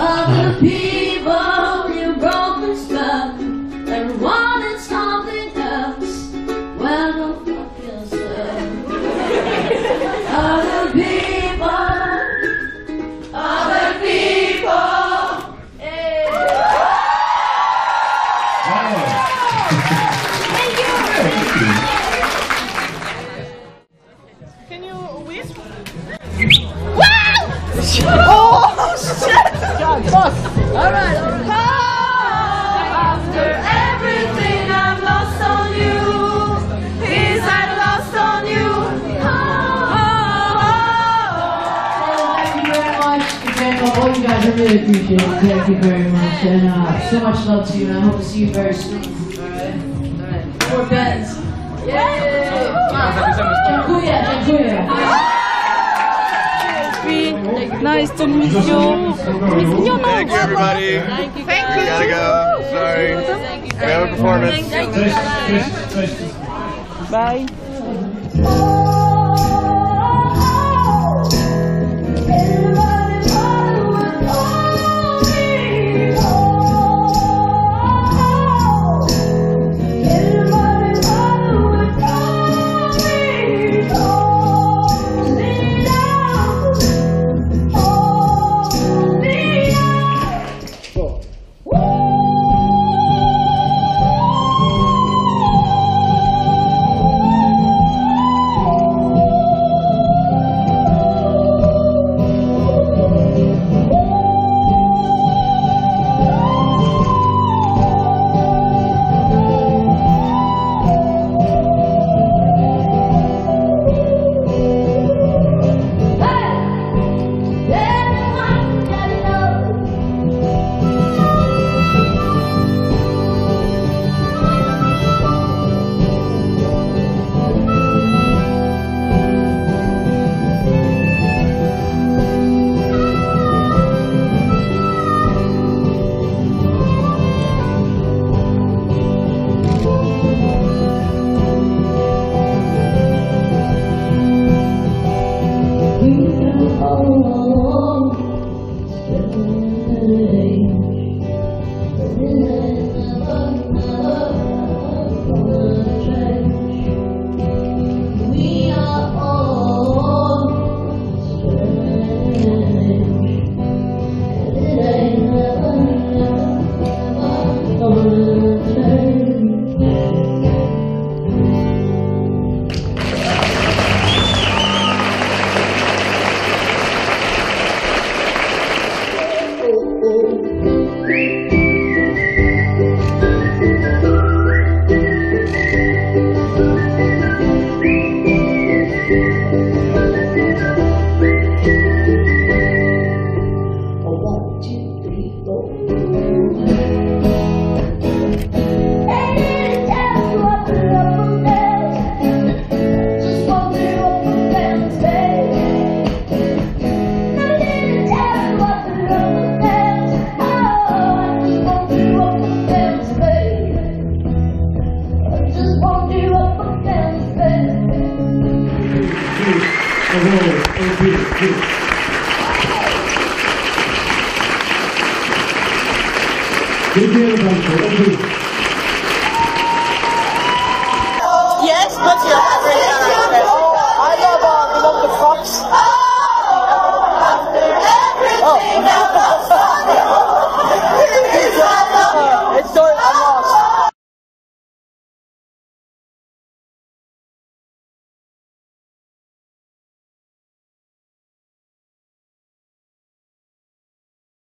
Other people whisp? Oh shit! After everything I've lost on you, is I lost on you. Thank you very much. Again, all you guys, I really appreciate it. Thank you very much. And uh, so much love to you, and I hope to see you very soon. Alright? Alright. For Benz. Yay! Dziękuję, dziękuję. Nice to meet you. Thank you, everybody. Thank you. Gotta go. Sorry. We have a performance. Bye. We you as always. You. Give me a bunch Thank you. Yes, I love the fox. Oh, everything. Oh.